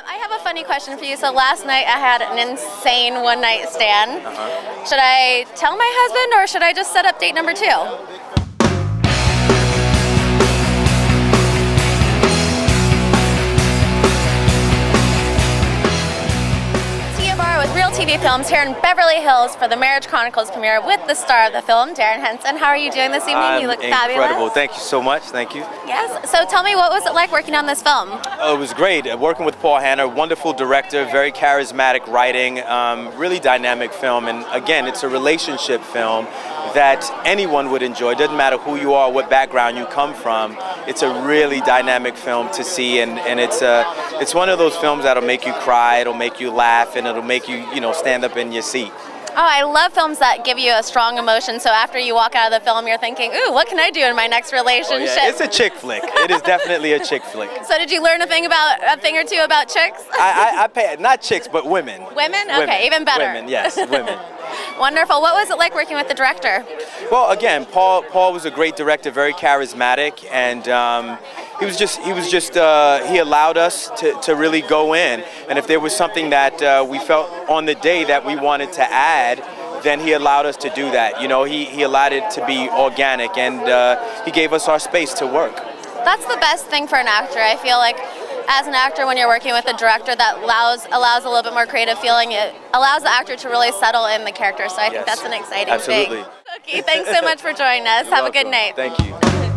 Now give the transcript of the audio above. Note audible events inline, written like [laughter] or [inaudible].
Um, I have a funny question for you. So last night I had an insane one night stand. Uh-huh. Should I tell my husband or should I just set up date number two? Real TV Films here in Beverly Hills for the Marriage Chronicles premiere with the star of the film, Darrin Henson. How are you doing this evening? I'm you look incredible. fabulous. Incredible. Thank you so much. Thank you. Yes. So tell me, what was it like working on this film? Oh, it was great Uh, working with Paul Hannah, wonderful director, very charismatic writing, um, really dynamic film. And again, it's a relationship film that anyone would enjoy. It Doesn't matter who you are, what background you come from. It's a really dynamic film to see, and, and it's a it's one of those films that'll make you cry, it'll make you laugh, and it'll make you you know stand up in your seat. Oh, I love films that give you a strong emotion. So after you walk out of the film, you're thinking, "Ooh, what can I do in my next Oh, relationship?" yeah, it's a chick flick. It is definitely a chick flick. [laughs] so did you learn a thing about a thing or two about chicks? I, I, I pay not chicks, but women. Women? Okay, even better. Women, yes, women. [laughs] Wonderful. What was it like working with the director? Well, again, Paul Paul was a great director, very charismatic, and um, he was just he was just uh, he allowed us to, to really go in. And if there was something that uh, we felt on the day that we wanted to add, then he allowed us to do that. You know, he, he allowed it to be organic, and uh, he gave us our space to work. That's the best thing for an actor. I feel like as an actor when you're working with a director that allows allows a little bit more creative feeling, it allows the actor to really settle in the character. So I think that's an exciting Absolutely. thing. Cookie, thanks so much for joining us. Have a good night. Thank you.